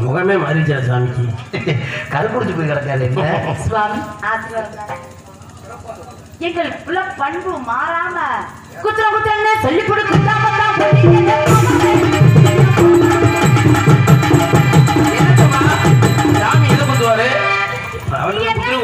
முகமே மாறிச்சா சாமிக்கு கருப்புடிச்சு போய் கிடக்காது என்ன? சுவாமி எங்கள் குல பண்பு மாறாம குத்துற குத்துறன்னு சொல்லி கொடுக்காம? சாமி எதை குத்துவாரு? அவனுக்கு குத்துரு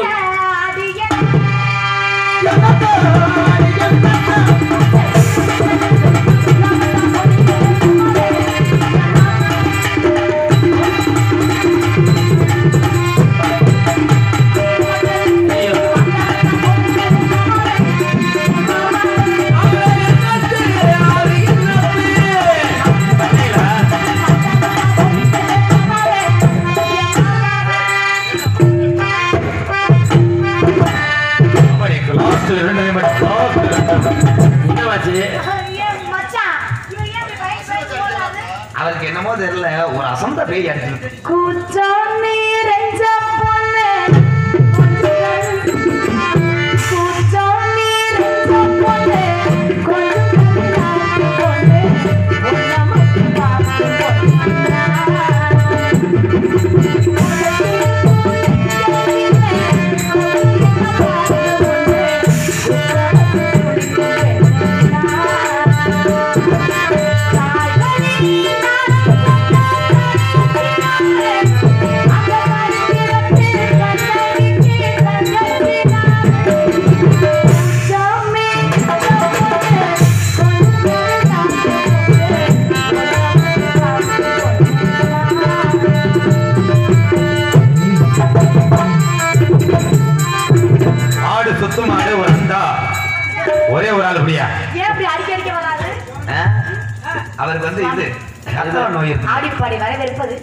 இருக்கு ஆடிப்பாடி வரவேற்பது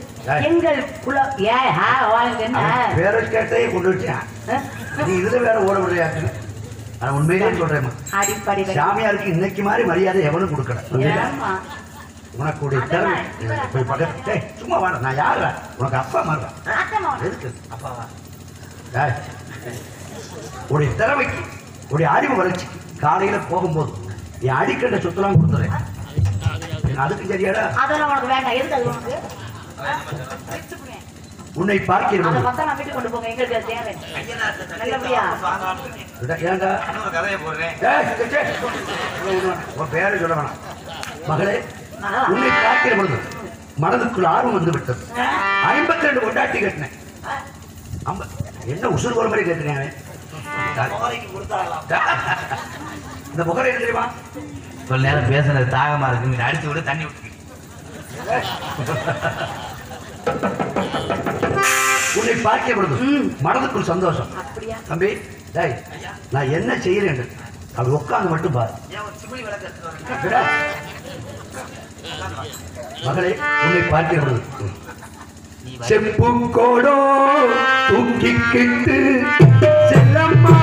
எங்கள் குல ஏ ஹா கேட்டே கொண்டு வச்சேன் நீ இதுல வேற ஓட முடியாது நான் உண்மையிலே சொல்றேன் ஆடிப்பாடி சாமியாருக்கு இன்னைக்கு மாதிரி மரியாதை எவனும் கொடுக்கல. ஏமா உனக்கு ஒரு திறமை போய் பக்கத்து டேய், சும்மா வாட. நான் யாரா உனக்கு அப்பா மாதிரி எதுக்கு? அப்பாவா உடைய திறமைக்கு உடைய அறிவு வளர்ச்சி காலையில போகும்போது என் அடிக்கண்ட சொத்தெல்லாம் கொடுத்துறேன். அதுக்கு சரியாடா அதெல்லாம் உனக்கு வேண்டாம். எதுக்கு அது உனக்கு. உன்னை அதை பார்க்கிறது பார்த்தா நான் வீட்டுக்கு கொண்டு போங்க எங்களுக்கு அது தேவை. நல்லபடியா? ஏண்டா கதையை போடுறேன். உன் பேரை சொல்ல வேணாம். மகளே? உன்னை பார்க்கிற பொழுது மனதுக்குள் ஆர்வம் வந்து விட்டது ஐம்பத்தி ரெண்டு கொண்டாட்டி கட்டினேன் என்ன உசுறு ஒரு மாதிரி கேட்கிறேன் அவன். இந்த முகரை தெரியுமா? கொஞ்ச நேரம் பேசுனது தாகமா இருக்கு. நீ அடிச்சு விட தண்ணி விட்டு உன்னை பார்க்கிற பொழுது மனதுக்குள் சந்தோஷம். அப்படியா? தம்பி டேய் நான் என்ன செய்யறேன் அது உட்காந்து மட்டும் பாரு. மகளே உன்னை பார்க்கிற பொழுது செப்பு கோடோ தூக்கிக்கிட்டு செல்லம்மா.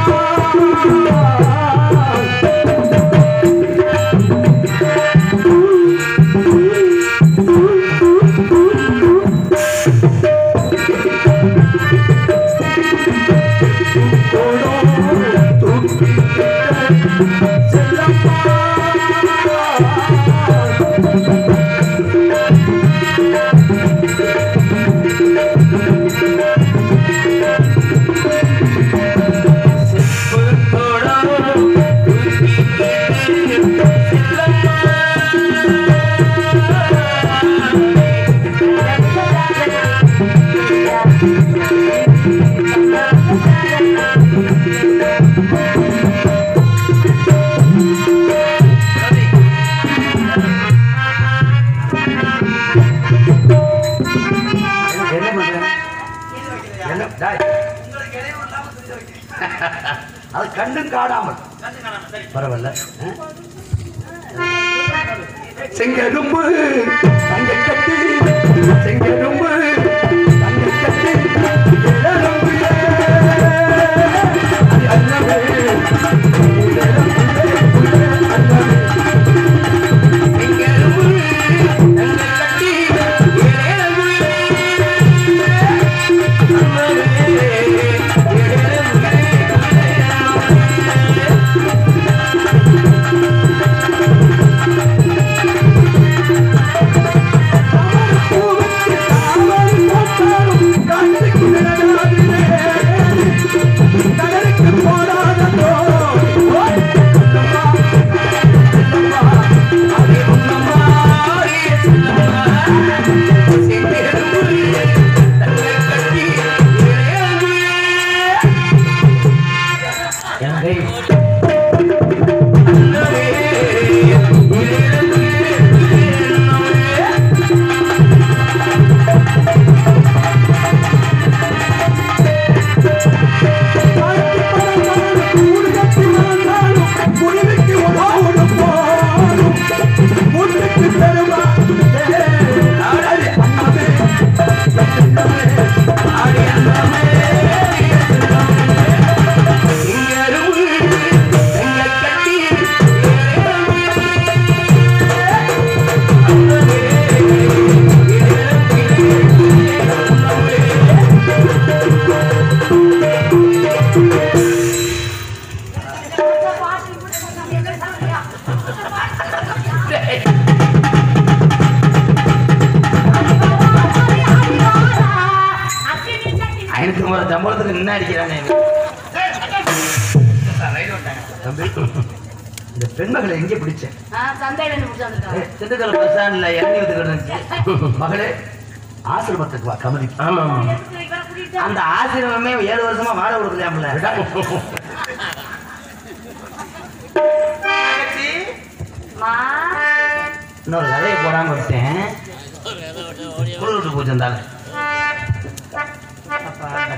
அது கண்டு காடாமல் பரவாயில்ல. ஆ? செங்கரும்பு தங்க கட்டி செங்கரும்பு தங்க அல்லவே, திண்டுக்கல் பஸ் ஸ்டாண்ட்ல இறங்கி இருந்துச்சு. மகளே ஆசிரமத்துக்கு வா கமதி அந்த ஆசிரமமே ஏழு வருஷமா வாடகை கொடுக்கலையாம்ல. மா. இன்னொரு கதையை போடாம விட்டேன். குளிர் விட்டு போச்சு அந்த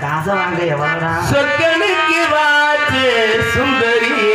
காசை வாங்க எவ்வளோடா சொக்கனுக்கு வாச்சு சுந்தரியே.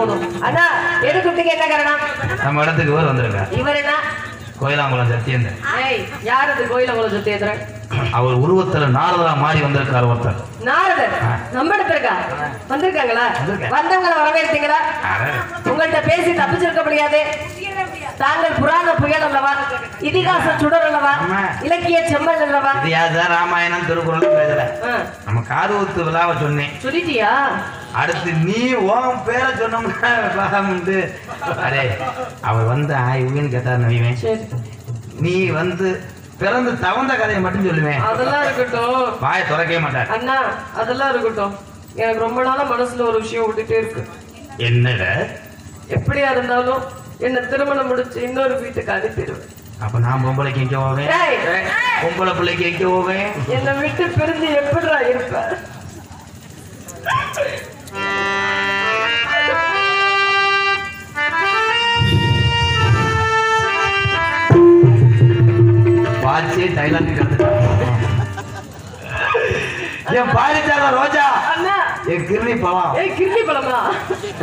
போதும் அண்ணா எது குட்டிக்கு என்ன காரணம் நம்ம இடத்துக்கு இவர் வந்திருக்கார். இவர் என்ன? கோயிலாங்குளம் சத்தியந்தர். ஏய் யார் அது கோயில உங்களை சுத்தி ஏத்துறேன் அவர் உருவத்துல நாரதா மாறி வந்திருக்கார் ஒருத்தர். நாரதர்? நம்ம இடத்திற்கா வந்திருக்காங்களா. வந்தவங்களை வரவேற்பீங்களா உங்கள்கிட்ட பேசி தப்பிச்சிருக்க முடியாது. தாங்கள் புராண புயல் அல்லவா? இதிகாச சுடர் அல்லவா. இலக்கிய செம்மல் அல்லவா? இது யாருதான் ராமாயணம் திருக்குறள் பேசல. நம்ம காது ஊத்து விழாவை சொன்னேன் சொல்லிட்டியா? அடுத்து நீ உன் பேரை சொன்னோம்னா அரே அவர் வந்து ஆய்வுன்னு கேட்டார் நவீன். சரி. நீ வந்து பிறந்து தவந்த கதையை மட்டும் சொல்லுவேன் அதெல்லாம் இருக்கட்டும். வாயை திறக்கவே மாட்டார். அண்ணா அதெல்லாம் இருக்கட்டும். எனக்கு ரொம்ப நாளா மனசுல ஒரு விஷயம் விட்டுட்டே இருக்கு. என்னட? எப்படியா இருந்தாலும் என்ன திருமணம் முடிச்சு இன்னொரு வீட்டுக்கு அனுப்பிடுவேன். அப்ப நான் பொம்பளைக்கு எங்க போவேன்? பொம்பளை பிள்ளைக்கு எங்க போவேன்? என்னை விட்டு பிரிஞ்சு எப்படிடா இருப்ப? வாட்சே டைலாக் என் பாரிச்சால ரோஜா. என் கிருணி பழம். ஏய் கிருமி பழமா?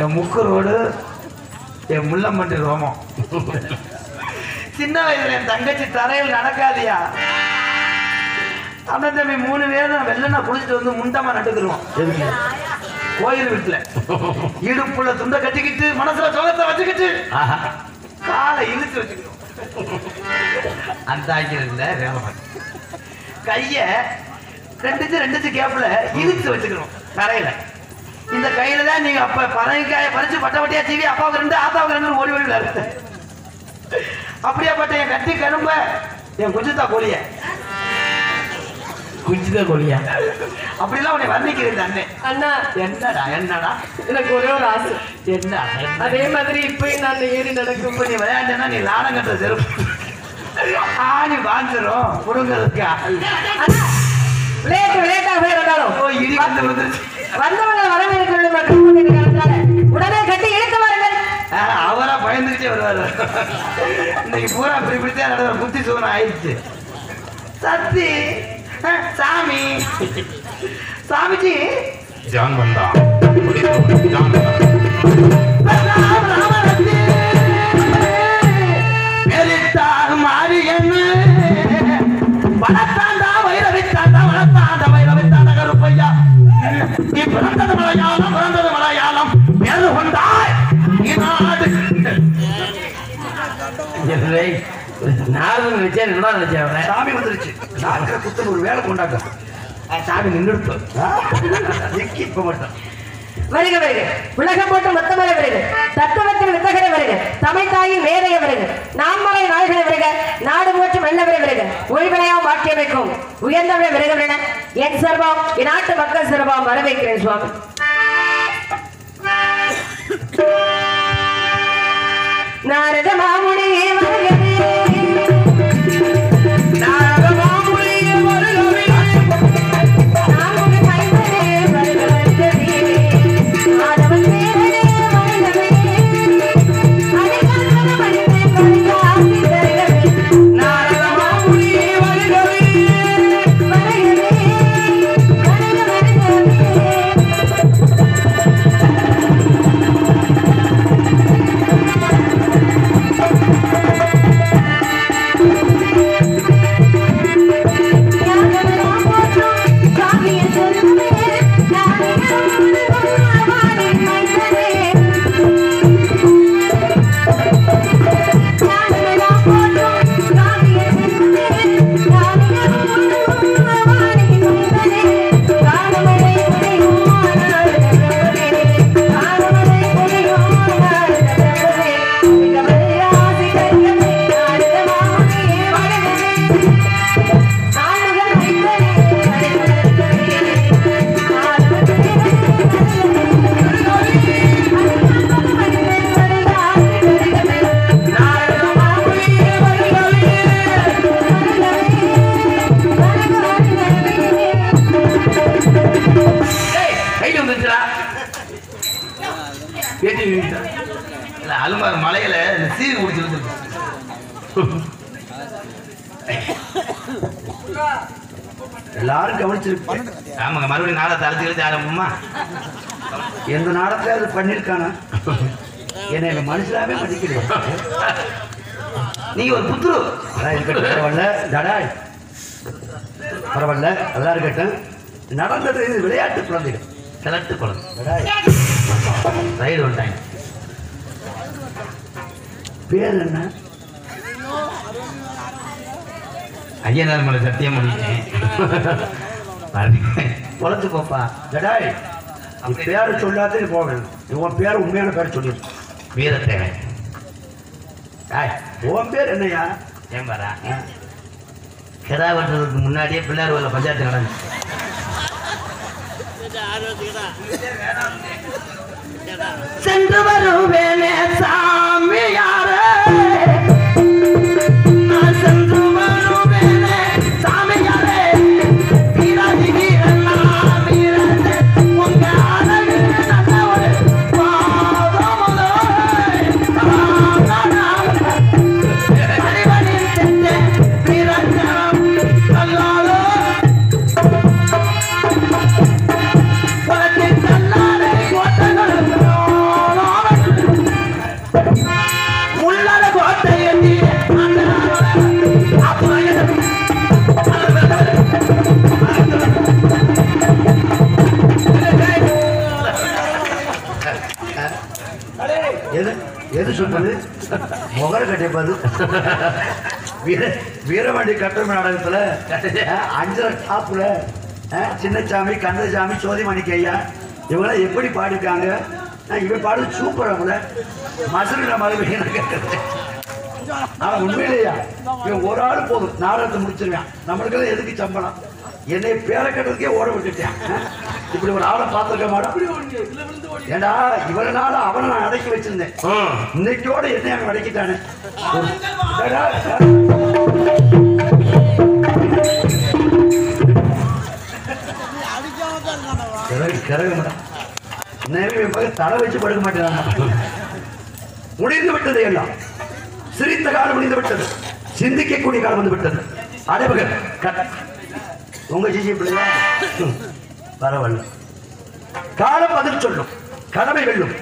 என் முக்கு ரோடு. என் முள்ளம்பன்றி ரோமம். சின்ன வயசுல என் தங்கச்சி தரையில் நடக்காதியா? அண்ணன் தம்பி மூணு பேரும் வெள்ளனா குளிச்சுட்டு வந்து முண்டமா நட்டுக்குருவோம். கோயில் வீட்டுல. இடுப்புல துண்டை கட்டிக்கிட்டு மனசுல சோகத்தை வச்சுக்கிட்டு காலை இழுத்து வச்சுக்கணும் அந்த இல்ல வேகமான் கைய ரெண்டுச்சு ரெண்டுச்சு கேப்ல இழுத்து வச்சுக்கணும் தரையில. இந்த கையில தான் நீங்க அப்ப பறவைக்காய பறிச்சு பட்ட பட்டியா தீவி அப்பாவுக்கு ரெண்டு ஆத்தாவுக்கு ரெண்டு ஓடி ஓடி விளையாடுது. அப்படியாப்பட்ட என் கட்டி கரும்ப என் குஞ்சுத்தா கோழிய. குஞ்சுத கோழியா? அப்படிலாம் உன்னை வர்ணிக்கிறேன் இந்த அண்ணே. அண்ணா. என்னடா என்னடா? எனக்கு ஒரே ஒரு ஆசை. என்ன அதே மாதிரி இப்பயும் நான் ஏறி நடக்கும். இப்ப நீ விளையாண்டனா நீ லாடம் கட்டுற செருப்பு. ஆணி வாஞ்சிரும் புடுங்கிறதுக்கு அண்ணா விளையாட்டு விளையாட்டாக இருந்தாலும் ஓ கூட்டத்தின் காரணத்தால உடனே கட்டி இழுத்து வாருங்கள். ஆ, அவரா பயந்துகிட்டே வருவாரு. இன்னைக்கு பூரா இப்படி இப்படித்தான் நடந்த புத்தி சூனம் ஆயிடுச்சு. சத்தி ஆ, சாமி. சாமிஜி. ஜான் வந்தான் ஜான் வந்தான் நீ பிறந்தது மலையாளம் பிறந்தது மலையாளம். பேரு கொண்டாய். நாடு. நானும் நினைச்சேன் என்ன நினைச்சேன் சாமி வந்துருச்சு. நாக்கிற குத்தன் ஒரு வேலை கொண்டாங்க சாமி நின்றுட்டு எக்கி இப்ப மட்டும். வருக வருக. உலகம் போட்டு மொத்தமாக வருக. தத்துவத்தின் வித்தகர வருக. தமிழ் தாயின் மேதைய வருக. நான்மலை நாள்களை வருக. நாடு போற்றும் வெள்ளவரை வருக. ஒளிவினையாம் மாற்றியமைக்கும் உயர்ந்தவரை வருக. என் சர்வம் என் நாட்டு மக்கள் சர்வம் வரவேற்கிறேன் சுவாமி. எல்லாரும் கவனிச்சிருப்பேன் ஆமாங்க மறுபடியும் நாளை தலைச்சு கழிச்சு ஆரம்பமா எந்த நாடத்துல அது பண்ணிருக்கானா என்னை மனுஷனாவே மதிக்கிறேன் நீங்க ஒரு புத்துரு. பரவாயில்ல. தடாய் பரவாயில்ல. நல்லா இருக்கட்டும். நடந்தது இது விளையாட்டு குழந்தைகள். கிழட்டு குழந்தை. தடாய் ரைடு வந்துட்டாங்க பேர் என்ன? ஐயனார் மலை சத்தியம் பண்ணிட்டேன். பொழைச்சு போப்பா. தடாய் நீ பேர் சொல்லாதே நீ நீ உன் பேர் உண்மையான பேர் சொல்லிடு வீரத்தேவை டாய் உன் பேர் என்னய்யா? ஏன் பாரா? கிடா வெட்டுறதுக்கு முன்னாடியே பிள்ளையார் வேலை பஞ்சாயத்து நடந்துச்சு சென்று வருவேனே சாமியாரே. எது? எது சொன்னது முகர கட்டிப்பாது வீர வீரவாண்டி கட்டமை நாடகத்துல அஞ்சரை டாப்ல சின்னச்சாமி கந்தசாமி சோதிமணிக்கு ஐயா இவங்களாம் எப்படி பாடிருக்காங்க? அஹ், இவன் பாடுறது சூப்பர் அவங்கள மசுர மறுபடியும் ஆனா உண்மையிலேயா? இவன் ஒரு ஆள் போதும். நாடகத்தை முடிச்சிருவேன். நம்மளுக்கெல்லாம் எதுக்கு சம்பளம்? என்னை பேர கட்டுறதுக்கே ஓட விட்டுட்டேன். இப்படி ஒரு ஆளை பார்த்துருக்க மாட்டோம். ஏண்டா இவ்வளவு நாள் அவனை நான் அடக்கி வச்சிருந்தேன். இன்னைக்கோட என்ன அவன் அடக்கிட்டானே. ஏடா, தலை வச்சு படுக்க மாட்டேன் முடிந்து விட்டது எல்லாம். சிரித்த காலம் முடிந்து விட்டது. சிந்திக்கக்கூடிய காலம் வந்து விட்டது. கட். உங்க சிசி பிள்ளையா ம், காலம் பதில் சொல்லும் கடமை வெல்லும்.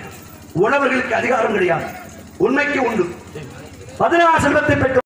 உணவர்களுக்கு அதிகாரம் கிடையாது. உண்மைக்கு உண்டு. பதினாறு செல்வத்தை பெற்று